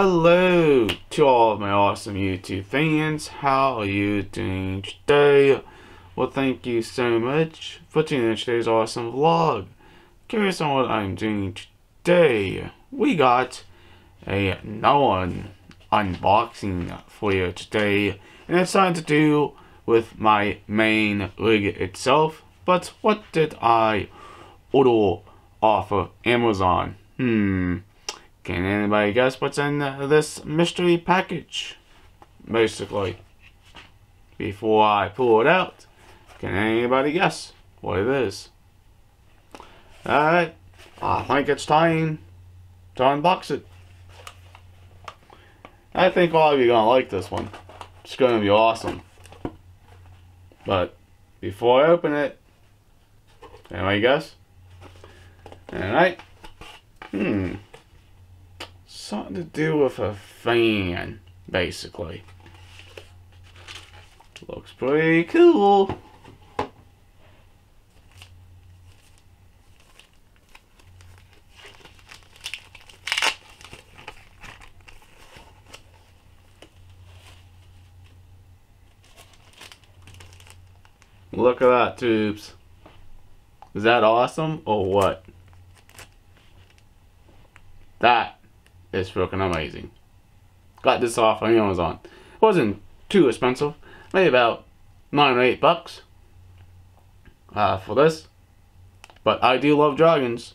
Hello to all of my awesome YouTube fans. How are you doing today? Well, thank you so much for tuning in today's awesome vlog. Curious on what I'm doing today? We got a one unboxing for you today, and it's something to do with my main rig itself. But what did I order off of Amazon? Hmm. Can anybody guess what's in this mystery package? Basically. Before I pull it out, can anybody guess what it is? Alright, I think it's time to unbox it. I think all of you are going to like this one. It's going to be awesome. But before I open it, anybody guess? Alright. Hmm something to do with a fan, basically. Looks pretty cool. Look at that, tubes. Is that awesome or what? That it's freaking amazing. Got this off on Amazon. It wasn't too expensive. Maybe about nine or eight bucks uh, for this. But I do love dragons.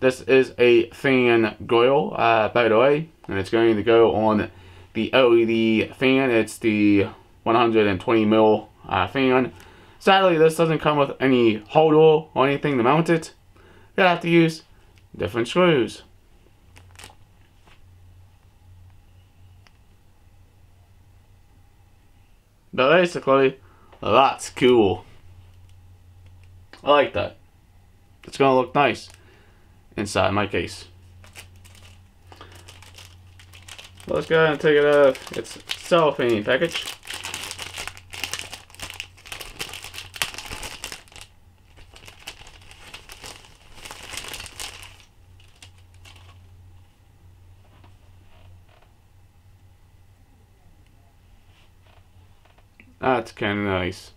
This is a fan grill, uh, by the way, and it's going to go on the LED fan. It's the 120 mil uh, fan. Sadly, this doesn't come with any holder or anything to mount it. You'll have to use different screws. But basically, that's cool. I like that. It's gonna look nice inside my case. Let's go ahead and take it out of its cellophane package. That's kind of nice.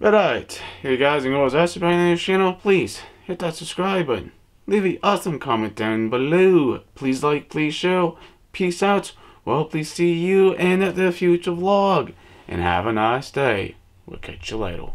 Alright, hey guys and girls, that's about this channel, please hit that subscribe button. Leave an awesome comment down below. Please like, please share. Peace out. Well, please see you in the future vlog. And have a nice day. We'll catch you later.